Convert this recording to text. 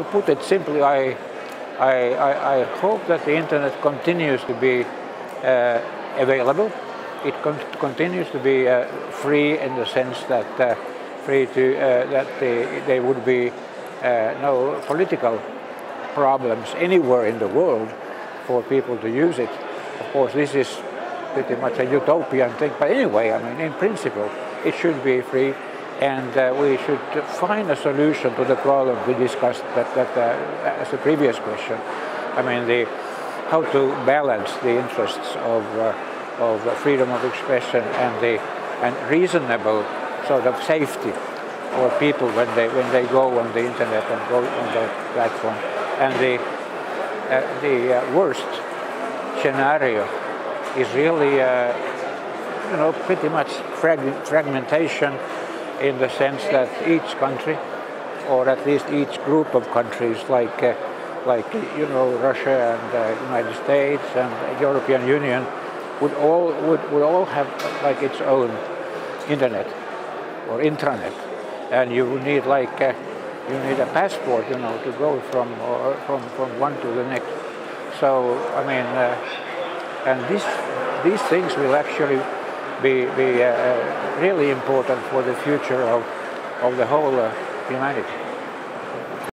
to put it simply, I, I, I, I hope that the internet continues to be uh, available. It con continues to be uh, free in the sense that uh, free to uh, that they, they would be uh, no political problems anywhere in the world for people to use it. Of course, this is pretty much a utopian thing, but anyway, I mean, in principle, it should be free and uh, we should find a solution to the problem we discussed that, that uh, as a previous question. I mean, the, how to balance the interests of, uh, of freedom of expression and the and reasonable sort of safety for people when they when they go on the internet and go on the platform. And the uh, the uh, worst scenario is really uh, you know pretty much frag fragmentation in the sense that each country, or at least each group of countries, like uh, like you know Russia and uh, United States and European Union, would all would, would all have like its own internet or intranet, and you would need like uh, you need a passport, you know, to go from from from one to the next. So I mean, uh, and these these things will actually be, be uh, really important for the future of, of the whole uh, humanity.